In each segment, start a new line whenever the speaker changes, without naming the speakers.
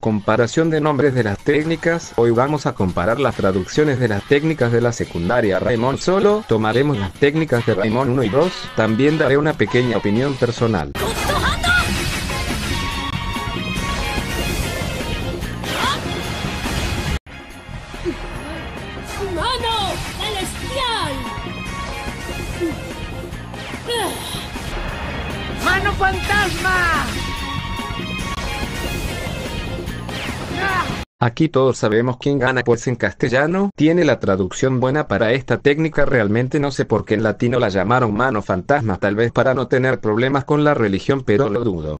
Comparación de nombres de las técnicas. Hoy vamos a comparar las traducciones de las técnicas de la secundaria Raimon solo. Tomaremos las técnicas de Raimon 1 y 2. También daré una pequeña opinión personal.
¡Mano celestial!
¡Mano fantasma!
Aquí todos sabemos quién gana pues en castellano tiene la traducción buena para esta técnica realmente no sé por qué en latino la llamaron mano fantasma tal vez para no tener problemas con la religión pero lo dudo.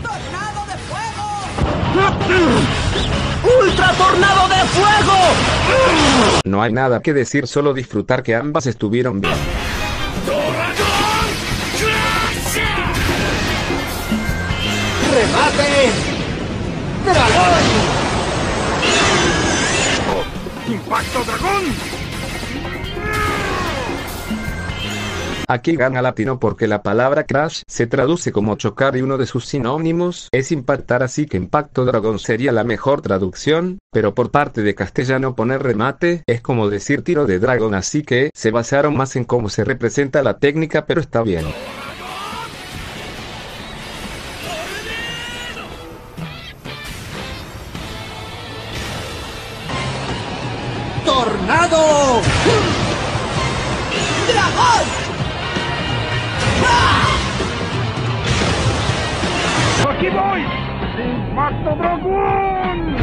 ¡Tornado de fuego! ¡Ultra tornado de fuego!
No hay nada que decir solo disfrutar que ambas estuvieron bien.
¡Remate! ¡Dragón!
¡Impacto dragón!
Aquí gana latino porque la palabra crash se traduce como chocar y uno de sus sinónimos es impactar así que impacto dragón sería la mejor traducción, pero por parte de castellano poner remate es como decir tiro de dragón así que se basaron más en cómo se representa la técnica pero está bien.
¡Tornado! ¡Dragón!
¡Aquí voy! ¡Impacto dragón!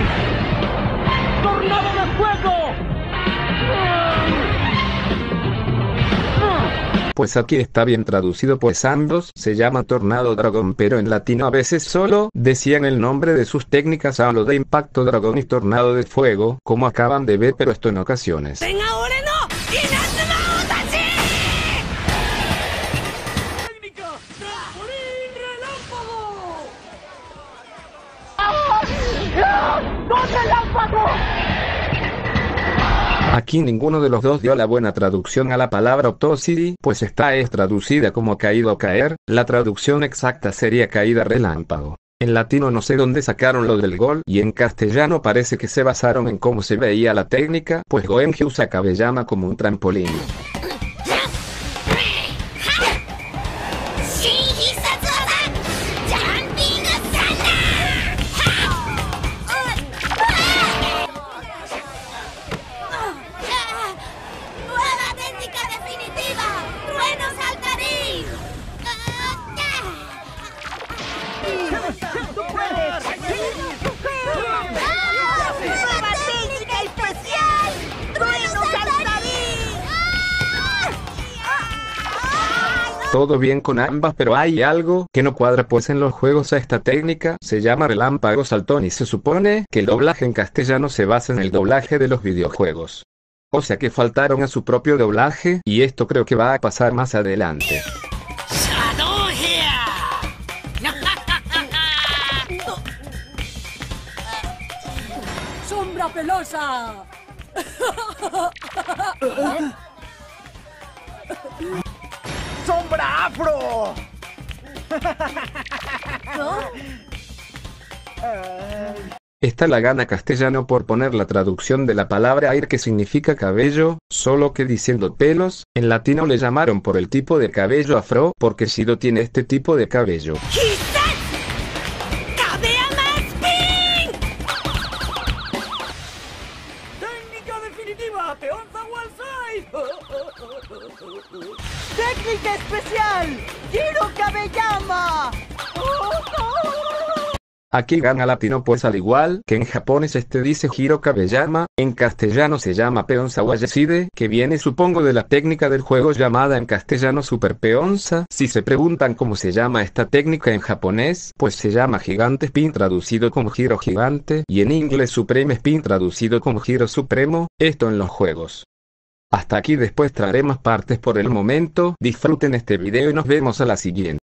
¡Tornado de fuego!
Pues aquí está bien traducido pues ambos se llama Tornado Dragón pero en latino a veces solo decían el nombre de sus técnicas a lo de Impacto Dragón y Tornado de Fuego como acaban de ver pero esto en ocasiones.
¡Trampolín relámpago!
Aquí ninguno de los dos dio la buena traducción a la palabra Optosidi, pues esta es traducida como caído o caer, la traducción exacta sería caída relámpago. En latino no sé dónde sacaron lo del gol y en castellano parece que se basaron en cómo se veía la técnica, pues Goenji usa Kabeyama como un trampolín. Todo bien con ambas pero hay algo que no cuadra pues en los juegos a esta técnica se llama relámpago saltón y se supone que el doblaje en castellano se basa en el doblaje de los videojuegos. O sea que faltaron a su propio doblaje y esto creo que va a pasar más adelante.
¡Sombra pelosa!
¡Sombra afro!
Esta la gana castellano por poner la traducción de la palabra air que significa cabello, solo que diciendo pelos, en latino le llamaron por el tipo de cabello afro porque Shido tiene este tipo de cabello.
¡Técnica definitiva! ¡Peonza! ¡Técnica especial! ¡Giro Kabeyama!
Aquí gana latino pues al igual que en japonés este dice Hiro Kabeyama, en castellano se llama Peonza Wayeside, que viene supongo de la técnica del juego llamada en castellano Super Peonza. Si se preguntan cómo se llama esta técnica en japonés, pues se llama Gigante Spin traducido como Giro Gigante, y en inglés Supreme Spin traducido como Giro Supremo, esto en los juegos. Hasta aquí después traeré más partes por el momento, disfruten este video y nos vemos a la siguiente.